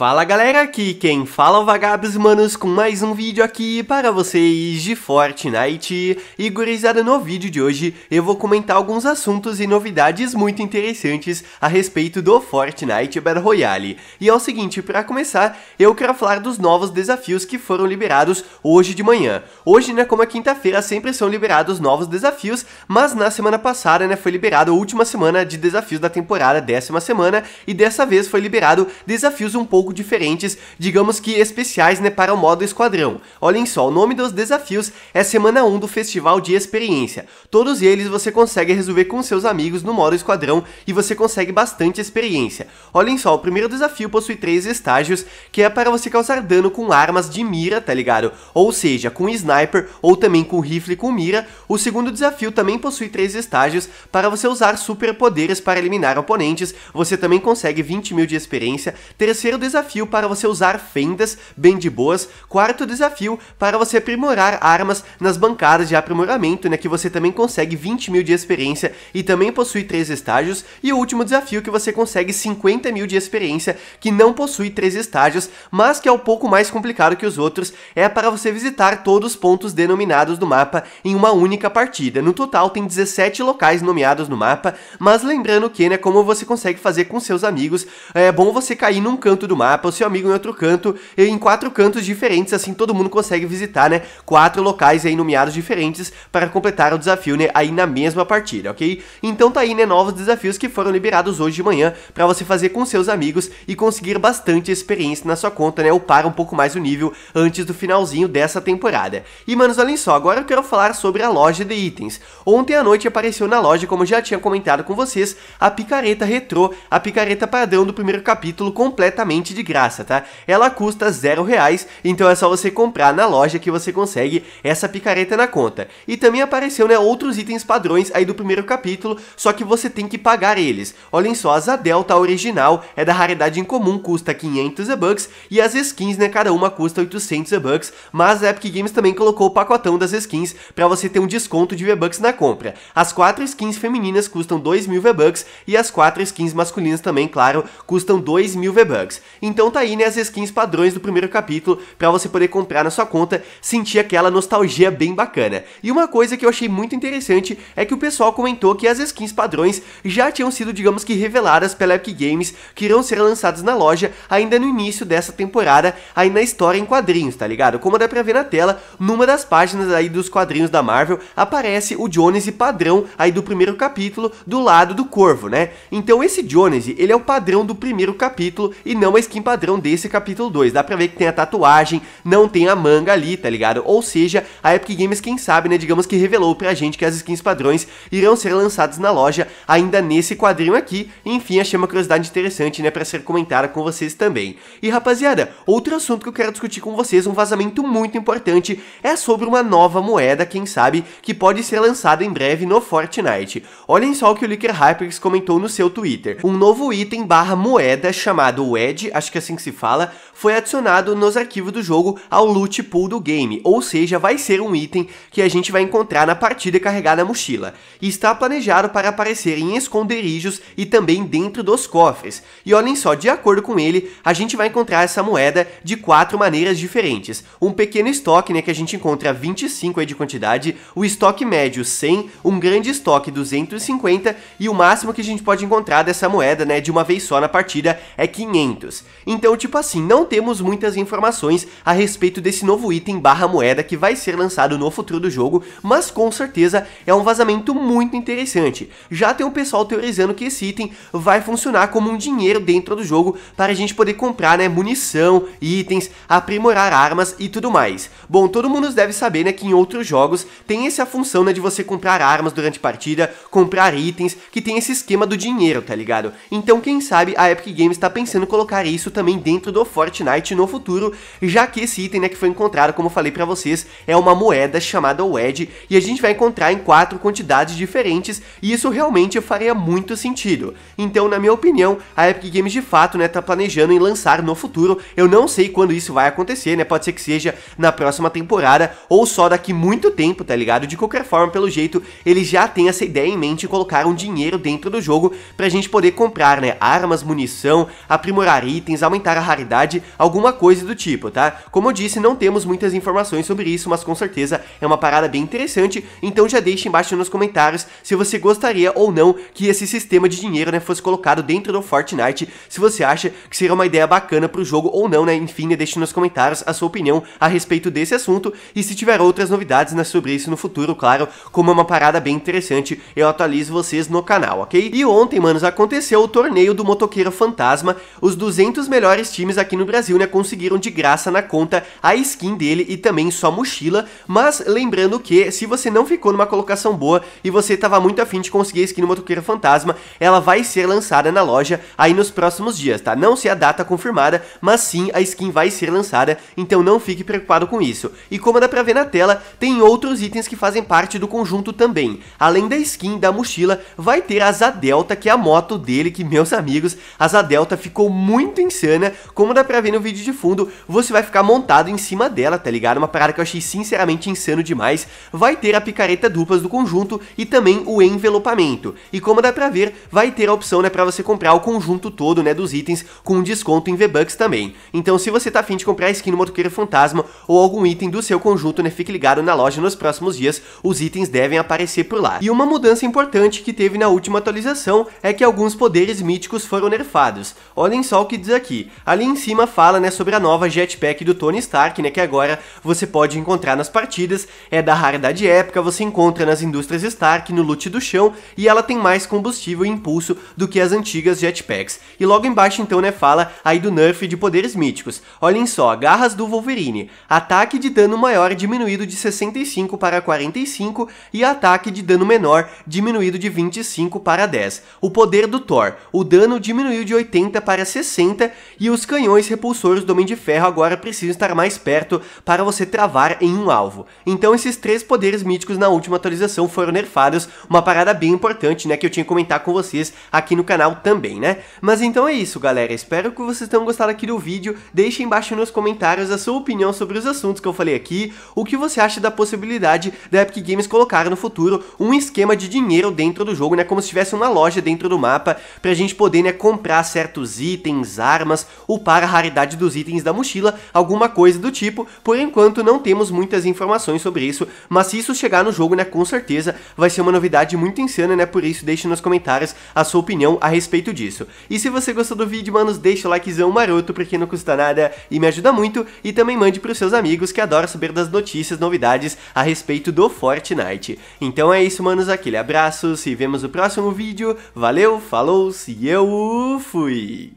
Fala galera, aqui quem fala é o Vagabos Manos com mais um vídeo aqui para vocês de Fortnite. E gurizada, no vídeo de hoje eu vou comentar alguns assuntos e novidades muito interessantes a respeito do Fortnite Battle Royale. E é o seguinte, para começar, eu quero falar dos novos desafios que foram liberados hoje de manhã. Hoje, né, como é quinta-feira, sempre são liberados novos desafios Mas na semana passada, né, foi liberado a última semana de desafios da temporada, décima semana E dessa vez foi liberado desafios um pouco pouco diferentes, digamos que especiais, né, para o modo esquadrão. Olhem só, o nome dos desafios é Semana 1 do Festival de Experiência. Todos eles você consegue resolver com seus amigos no modo esquadrão e você consegue bastante experiência. Olhem só, o primeiro desafio possui três estágios, que é para você causar dano com armas de mira, tá ligado? Ou seja, com sniper ou também com rifle com mira. O segundo desafio também possui três estágios para você usar superpoderes para eliminar oponentes. Você também consegue 20 mil de experiência. Terceiro desafio desafio para você usar fendas bem de boas. Quarto desafio para você aprimorar armas nas bancadas de aprimoramento, né? Que você também consegue 20 mil de experiência e também possui três estágios. E o último desafio que você consegue 50 mil de experiência, que não possui três estágios, mas que é um pouco mais complicado que os outros, é para você visitar todos os pontos denominados do mapa em uma única partida. No total tem 17 locais nomeados no mapa, mas lembrando que, né, como você consegue fazer com seus amigos, é bom você cair num canto do mapa, o seu amigo em outro canto, e em quatro cantos diferentes, assim todo mundo consegue visitar, né? Quatro locais aí nomeados diferentes para completar o desafio, né? Aí na mesma partida, ok? Então tá aí, né? Novos desafios que foram liberados hoje de manhã para você fazer com seus amigos e conseguir bastante experiência na sua conta, né? Upar um pouco mais o nível antes do finalzinho dessa temporada. E manos, olhem só, agora eu quero falar sobre a loja de itens. Ontem à noite apareceu na loja, como já tinha comentado com vocês, a picareta retrô, a picareta padrão do primeiro capítulo completamente de graça, tá? Ela custa zero reais, então é só você comprar na loja que você consegue essa picareta na conta. E também apareceu, né, outros itens padrões aí do primeiro capítulo, só que você tem que pagar eles. Olhem só, a Delta original é da raridade incomum, custa 500 bucks e as skins, né, cada uma custa 800 bucks mas a Epic Games também colocou o pacotão das skins para você ter um desconto de V-Bucks na compra. As quatro skins femininas custam 2 mil V-Bucks e as quatro skins masculinas também, claro, custam 2 mil V-Bucks. Então tá aí né, as skins padrões do primeiro capítulo para você poder comprar na sua conta, sentir aquela nostalgia bem bacana. E uma coisa que eu achei muito interessante é que o pessoal comentou que as skins padrões já tinham sido, digamos que, reveladas pela Epic Games, que irão ser lançadas na loja ainda no início dessa temporada, aí na história em quadrinhos, tá ligado? Como dá pra ver na tela, numa das páginas aí dos quadrinhos da Marvel, aparece o Jones padrão aí do primeiro capítulo do lado do corvo, né? Então esse Jones, ele é o padrão do primeiro capítulo e não a skin padrão desse capítulo 2. Dá pra ver que tem a tatuagem, não tem a manga ali, tá ligado? Ou seja, a Epic Games, quem sabe, né, digamos que revelou pra gente que as skins padrões irão ser lançadas na loja ainda nesse quadrinho aqui. Enfim, achei uma curiosidade interessante, né, pra ser comentada com vocês também. E rapaziada, outro assunto que eu quero discutir com vocês, um vazamento muito importante, é sobre uma nova moeda, quem sabe, que pode ser lançada em breve no Fortnite. Olhem só o que o Licker Hyperx comentou no seu Twitter. Um novo item barra moeda chamado Wedge, acho que é assim que se fala, foi adicionado nos arquivos do jogo ao loot pool do game, ou seja, vai ser um item que a gente vai encontrar na partida e carregar na mochila. Está planejado para aparecer em esconderijos e também dentro dos cofres. E olhem só, de acordo com ele, a gente vai encontrar essa moeda de quatro maneiras diferentes. Um pequeno estoque, né, que a gente encontra 25 aí de quantidade, o estoque médio 100, um grande estoque 250 e o máximo que a gente pode encontrar dessa moeda, né, de uma vez só na partida é 500. Então, tipo assim, não temos muitas informações a respeito desse novo item barra moeda que vai ser lançado no futuro do jogo, mas com certeza é um vazamento muito interessante. Já tem o um pessoal teorizando que esse item vai funcionar como um dinheiro dentro do jogo para a gente poder comprar, né, munição, itens, aprimorar armas e tudo mais. Bom, todo mundo deve saber, né, que em outros jogos tem essa função, né, de você comprar armas durante partida, comprar itens, que tem esse esquema do dinheiro, tá ligado? Então, quem sabe a Epic Games está pensando em colocar isso também dentro do Fortnite no futuro, já que esse item né, que foi encontrado, como falei para vocês, é uma moeda chamada Wedge e a gente vai encontrar em quatro quantidades diferentes e isso realmente faria muito sentido. Então, na minha opinião, a Epic Games de fato né, tá planejando em lançar no futuro. Eu não sei quando isso vai acontecer, né? Pode ser que seja na próxima temporada ou só daqui muito tempo, tá ligado? De qualquer forma, pelo jeito, eles já têm essa ideia em mente e colocar um dinheiro dentro do jogo pra gente poder comprar, né? Armas, munição, aprimorar itens, aumentar a raridade, alguma coisa do tipo, tá? Como eu disse, não temos muitas informações sobre isso, mas com certeza é uma parada bem interessante, então já deixe embaixo nos comentários se você gostaria ou não que esse sistema de dinheiro, né, fosse colocado dentro do Fortnite, se você acha que seria uma ideia bacana pro jogo ou não, né, enfim, né, deixe nos comentários a sua opinião a respeito desse assunto, e se tiver outras novidades, né, sobre isso no futuro, claro, como é uma parada bem interessante, eu atualizo vocês no canal, ok? E ontem, manos, aconteceu o torneio do Motoqueiro Fantasma, os 200 melhores times aqui no Brasil, né, conseguiram de graça na conta a skin dele e também sua mochila, mas lembrando que se você não ficou numa colocação boa e você tava muito afim de conseguir a skin no Motoqueiro Fantasma, ela vai ser lançada na loja aí nos próximos dias, tá? Não sei a data confirmada, mas sim a skin vai ser lançada, então não fique preocupado com isso. E como dá pra ver na tela, tem outros itens que fazem parte do conjunto também. Além da skin da mochila, vai ter a Asa Delta, que é a moto dele, que meus amigos, a Asa Delta ficou muito insana, como dá pra ver no vídeo de fundo, você vai ficar montado em cima dela, tá ligado? Uma parada que eu achei sinceramente insano demais. Vai ter a picareta duplas do conjunto e também o envelopamento. E como dá pra ver, vai ter a opção, né, pra você comprar o conjunto todo, né, dos itens com desconto em V-Bucks também. Então se você tá afim de comprar a skin no Motoqueiro Fantasma ou algum item do seu conjunto, né, fique ligado na loja nos próximos dias, os itens devem aparecer por lá. E uma mudança importante que teve na última atualização é que alguns poderes míticos foram nerfados. Olhem só o que diz aqui. Ali em cima fala, né, sobre a nova jetpack do Tony Stark, né, que agora você pode encontrar nas partidas, é da raridade épica, você encontra nas indústrias Stark, no loot do chão, e ela tem mais combustível e impulso do que as antigas jetpacks. E logo embaixo então, né, fala aí do nerf de poderes míticos. Olhem só, garras do Wolverine, ataque de dano maior diminuído de 65 para 45 e ataque de dano menor diminuído de 25 para 10. O poder do Thor, o dano diminuiu de 80 para 60 e os canhões repulsores do Homem de Ferro agora precisam estar mais perto para você travar em um alvo. Então esses três poderes míticos na última atualização foram nerfados, uma parada bem importante, né, que eu tinha que comentar com vocês aqui no canal também, né? Mas então é isso, galera, espero que vocês tenham gostado aqui do vídeo, deixem embaixo nos comentários a sua opinião sobre os assuntos que eu falei aqui, o que você acha da possibilidade da Epic Games colocar no futuro um esquema de dinheiro dentro do jogo, né, como se tivesse uma loja dentro do mapa, pra gente poder, né, comprar certos itens, armas, upar a raridade dos itens da mochila, alguma coisa do tipo, por enquanto não temos muitas informações sobre isso, mas se isso chegar no jogo, né, com certeza vai ser uma novidade muito insana, né, por isso deixe nos comentários a sua opinião a respeito disso. E se você gostou do vídeo, manos, deixa o likezão maroto, porque não custa nada e me ajuda muito, e também mande pros seus amigos que adoram saber das notícias, novidades a respeito do Fortnite. Então é isso, manos, aquele abraço, se vemos no próximo vídeo, valeu, falou, se eu fui!